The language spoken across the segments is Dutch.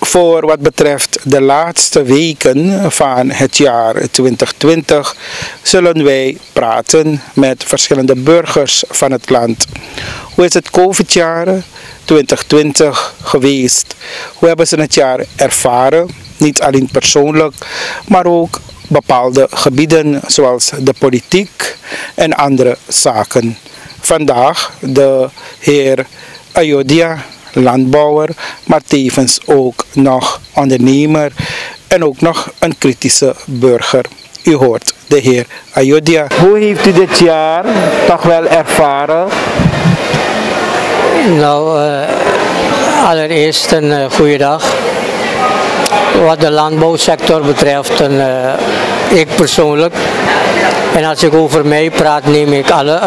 Voor wat betreft de laatste weken van het jaar 2020 zullen wij praten met verschillende burgers van het land. Hoe is het COVID-jaar 2020 geweest? Hoe hebben ze het jaar ervaren? Niet alleen persoonlijk, maar ook bepaalde gebieden zoals de politiek en andere zaken. Vandaag de heer Ayodhya landbouwer, maar tevens ook nog ondernemer en ook nog een kritische burger. U hoort de heer Ayodhya. Hoe heeft u dit jaar toch wel ervaren? Nou, uh, allereerst een uh, goede dag. Wat de landbouwsector betreft, en, uh, ik persoonlijk, en als ik over mij praat, neem ik alle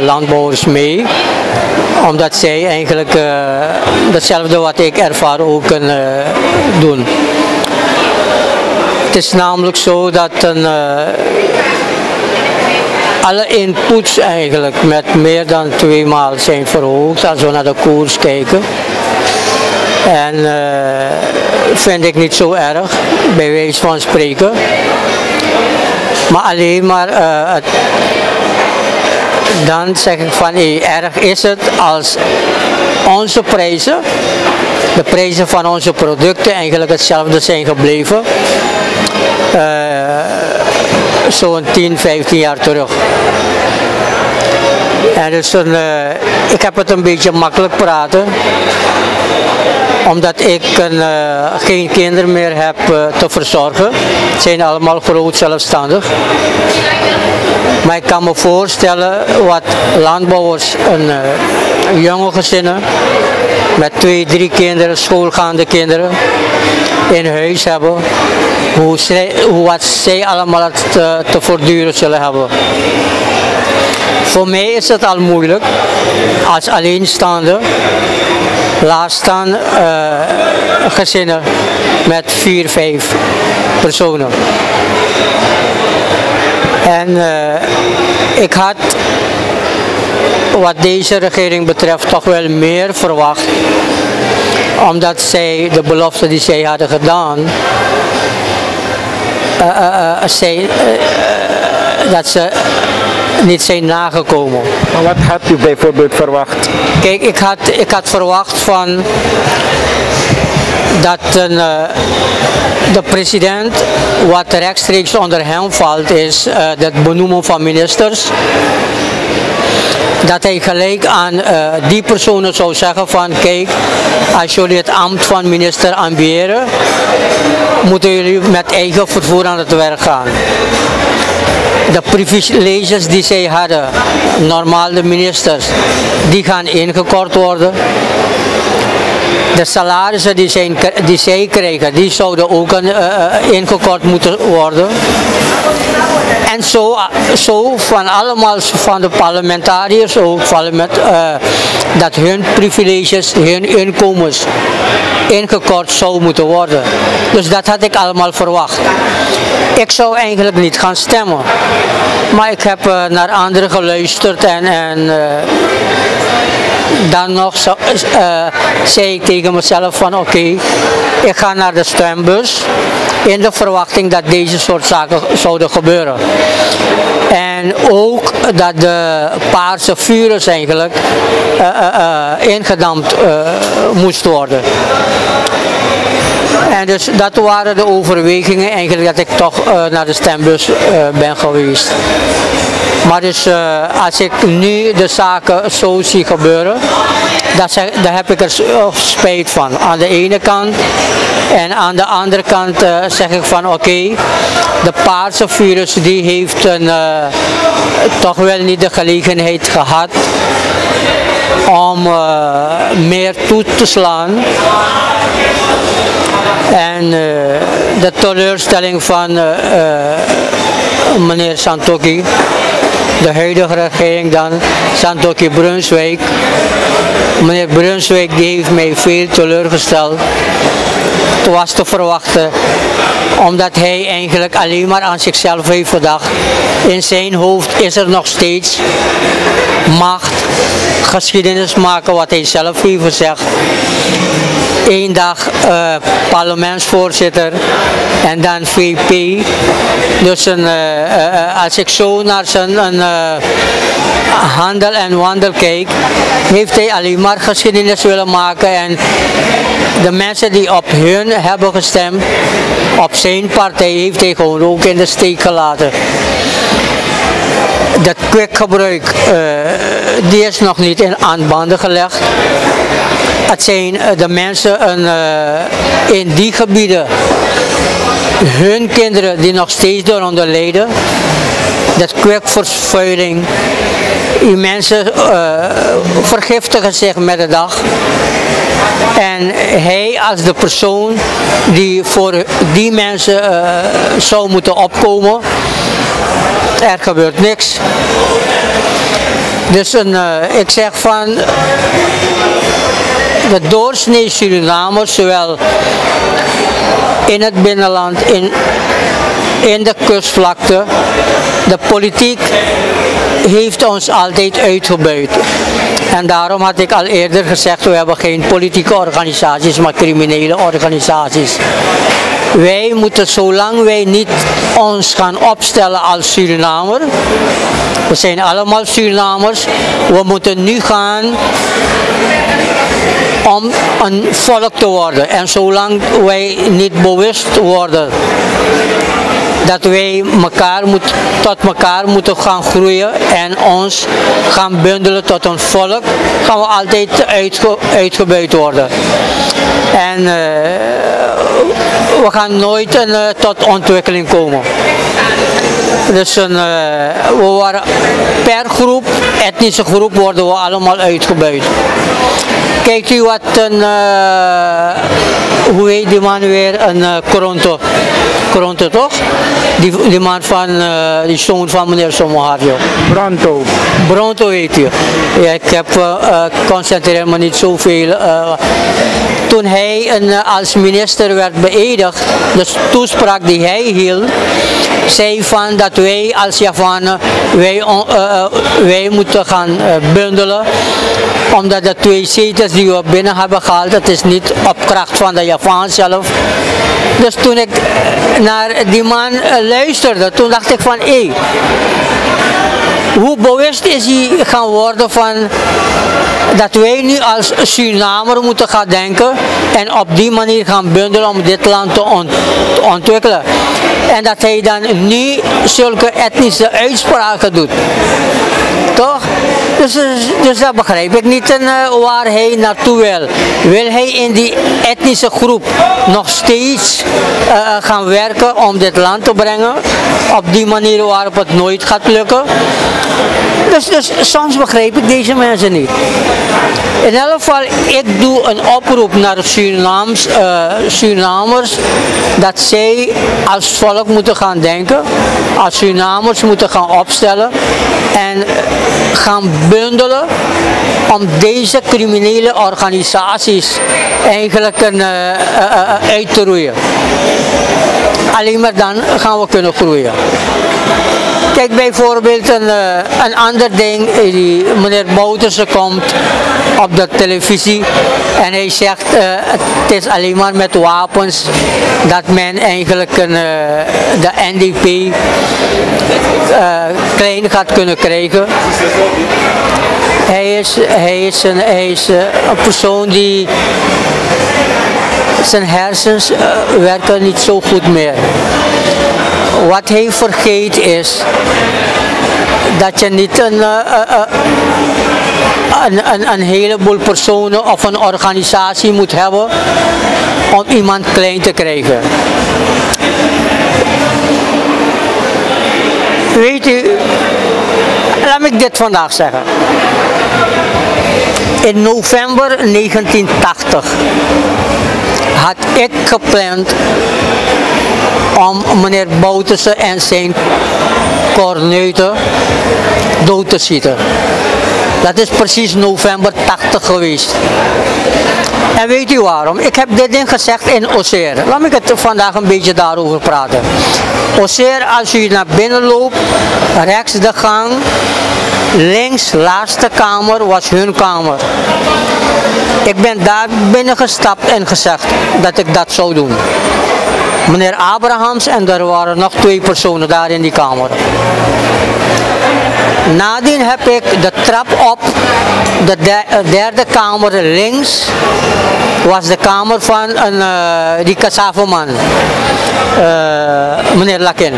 landbouwers mee omdat zij eigenlijk uh, datzelfde wat ik ervaar ook kunnen doen. Het is namelijk zo dat een, alle inputs eigenlijk met meer dan twee maal zijn verhoogd als we naar de koers kijken. En vind ik niet zo erg, bij wijze van spreken. Maar alleen maar het dan zeg ik van hey, erg is het als onze prijzen, de prijzen van onze producten eigenlijk hetzelfde zijn gebleven. Uh, Zo'n 10, 15 jaar terug. En dus een, ik heb het een beetje makkelijk praten omdat ik een, uh, geen kinderen meer heb uh, te verzorgen. Het zijn allemaal groot zelfstandig. Maar ik kan me voorstellen wat landbouwers, een uh, jonge gezinnen met twee, drie kinderen, schoolgaande kinderen in huis hebben, hoe wat zij allemaal te, te voortduren zullen hebben. Voor mij is het al moeilijk als alleenstaande laat staan uh, gezinnen met vier, vijf personen. En uh, ik had wat deze regering betreft toch wel meer verwacht. Omdat zij de belofte die zij hadden gedaan, uh, zij, dat ze niet zijn nagekomen. Maar wat had u bijvoorbeeld verwacht? Kijk, ik had, ik had verwacht van dat een, uh, de president, wat rechtstreeks onder hem valt, is uh, het benoemen van ministers. Dat hij gelijk aan uh, die personen zou zeggen van kijk, als jullie het ambt van minister ambiëren, moeten jullie met eigen vervoer aan het werk gaan de privileges die zij hadden, normaal de ministers, die gaan ingekort worden. De salarissen die die zij kregen, die zouden ook uh, ingekort moeten worden. En zo, zo van allemaal van de parlementariërs ook, uh, dat hun privileges, hun inkomens ingekort zou moeten worden. Dus dat had ik allemaal verwacht. Ik zou eigenlijk niet gaan stemmen. Maar ik heb uh, naar anderen geluisterd en, en dan nog zo, zei ik tegen mezelf van oké, ik ga naar de stembus in de verwachting dat deze soort zaken zouden gebeuren. En ook dat de paarse vuren eigenlijk uh, uh, ingedampt moest worden. En dus dat waren de overwegingen eigenlijk dat ik toch naar de stembus ben geweest. Maar dus als ik nu de zaken zo zie gebeuren, dat daar heb ik er spijt van. Aan de ene kant en aan de andere kant zeg ik van oké, de paarse virus die heeft een, toch wel niet de gelegenheid gehad om meer toe te slaan en de teleurstelling van meneer Santoki, de huidige regering dan, Santoki Brunswijk. Meneer Brunswijk die heeft mij veel teleurgesteld. Was te verwachten, omdat hij eigenlijk alleen maar aan zichzelf heeft gedacht. In zijn hoofd is er nog steeds macht, geschiedenis maken wat hij zelf heeft gezegd. Eén dag uh, parlementsvoorzitter en dan VP. Dus een, uh, uh, als ik zo naar zijn een, handel en wandel kijk, heeft hij alleen maar geschiedenis willen maken en de mensen die op hun hebben gestemd, op zijn partij, heeft hij gewoon ook in de steek gelaten dat kwikgebruik, uh, die is nog niet in aanbanden gelegd. Het zijn eh, de mensen een, uh, in die gebieden, hun kinderen die nog steeds daaronder lijden. Dat kwikvervuiling, die mensen vergiftigen zich met de dag. En hij als de persoon die voor die mensen uh, zou moeten opkomen, er gebeurt niks. Dus een, uh, ik zeg van de doorsnee Surinamers, zowel in het binnenland, in, in de kustvlakte, de politiek heeft ons altijd uitgebuit. En daarom had ik al eerder gezegd, we hebben geen politieke organisaties, maar criminele organisaties. Wij moeten, zolang wij niet ons gaan opstellen als Surinamer, we zijn allemaal Surinamers, we moeten nu gaan om een volk te worden. En zolang wij niet bewust worden dat wij elkaar moet, tot elkaar moeten gaan groeien en ons gaan bundelen tot een volk, gaan we altijd uitge, uitgebuit worden. En uh, we gaan nooit uh, tot ontwikkeling komen. Dus een, uh, we waren per groep, etnische groep, worden we allemaal uitgebuit. Kijkt u wat een, uh, hoe heet die man weer, een uh, Coronto, Coronto toch? Die, die man van, uh, die zoon van meneer Sommohario. Bronto. Bronto heet hij. Ja, ik heb, concentreer me niet zoveel. Toen hij een, als minister werd beëdigd, de toespraak die hij hield, zei van dat wij als Javanen, wij, uh, wij moeten gaan bundelen, omdat de twee zetels die we binnen hebben gehaald, dat is niet op kracht van de Javaan zelf. Dus toen ik naar die man luisterde, toen dacht ik van, hé, hoe bewust is hij gaan worden van dat wij nu als Surinamer moeten gaan denken en op die manier gaan bundelen om dit land te, ont te ontwikkelen. En dat hij dan nu zulke etnische uitspraken doet. Toch? Dus, dus dat begrijp ik niet en, uh, waar hij naartoe wil. Wil hij in die etnische groep nog steeds uh, gaan werken om dit land te brengen? Op die manier waarop het nooit gaat lukken? Dus, dus soms begrijp ik deze mensen niet. In elk geval, ik doe een oproep naar Surinaams, uh, Surinamers dat zij als volk moeten gaan denken, als Surinamers moeten gaan opstellen en gaan bundelen om deze criminele organisaties eigenlijk een, uh, uh, uit te roeien. Alleen maar dan gaan we kunnen groeien. Kijk bijvoorbeeld een, een ander ding, die meneer Bouterse komt op de televisie en hij zegt uh, het is alleen maar met wapens dat men eigenlijk een, de NDP uh, klein gaat kunnen krijgen. Hij is, hij is, een, hij is een persoon die zijn hersens werken niet zo goed meer. Wat hij vergeet is dat je niet een, uh, uh, een, een, een heleboel personen of een organisatie moet hebben om iemand klein te krijgen. Weet u, laat me dit vandaag zeggen. In november 1980 had ik gepland om meneer Bouterse en zijn kornuiten dood te schieten. Dat is precies november 80 geweest. En weet u waarom? Ik heb dit ding gezegd in Oseer. Laat me het vandaag een beetje daarover praten. Oseer, als u naar binnen loopt, rechts de gang, links, laatste kamer was hun kamer. Ik ben daar binnen gestapt en gezegd dat ik dat zou doen. Meneer Abrahams en er waren nog twee personen daar in die kamer. Nadien heb ik de trap op, de derde kamer links, was de kamer van een, uh, die Kassaveman, uh, meneer Lakin.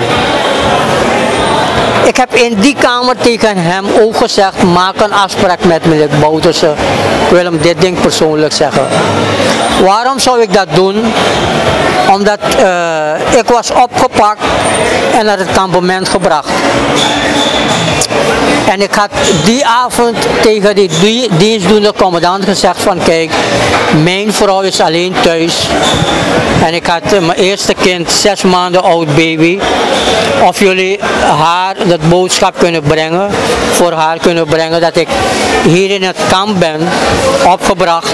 Ik heb in die kamer tegen hem ook gezegd, maak een afspraak met meneer Bouterse. Ik wil hem dit ding persoonlijk zeggen. Waarom zou ik dat doen? Omdat uh, ik was opgepakt en naar het kampement gebracht. En ik had die avond tegen die dienstdoende commandant gezegd van kijk, mijn vrouw is alleen thuis. En ik had mijn eerste kind, zes maanden oud baby. Of jullie haar dat boodschap kunnen brengen, voor haar kunnen brengen dat ik hier in het kamp ben opgebracht.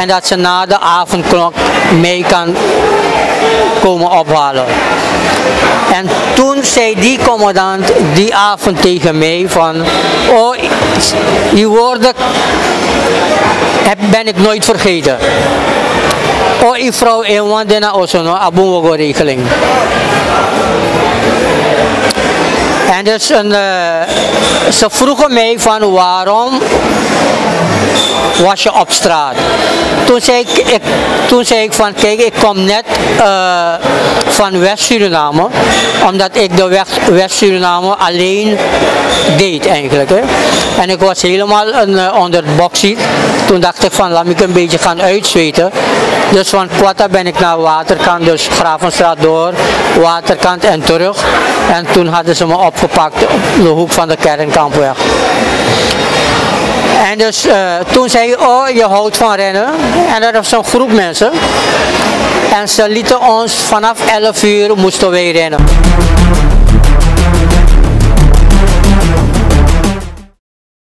En dat ze na de avondklok mee kan komen ophalen. En toen zei die commandant die avond tegen mij van, oh, die woorden ben ik nooit vergeten. Oh, die vrouw in Wandena Osono, Abunwago regeling. En dus uh, ze vroegen mij van waarom was je op straat. Toen zei ik, ik toen zei ik van kijk ik kom net uh, van West-Suriname omdat ik de West-Suriname alleen deed eigenlijk. Hè. En ik was helemaal een, uh, onder het boxiet. Toen dacht ik van laat ik een beetje gaan uitzweten. Dus van Quatta ben ik naar Waterkant, dus Gravenstraat door, Waterkant en terug. En toen hadden ze me opgepakt op de hoek van de Kernkampweg. En dus uh, toen zei je, oh je houdt van rennen. En dat was zo'n groep mensen. En ze lieten ons vanaf 11 uur moesten wij rennen.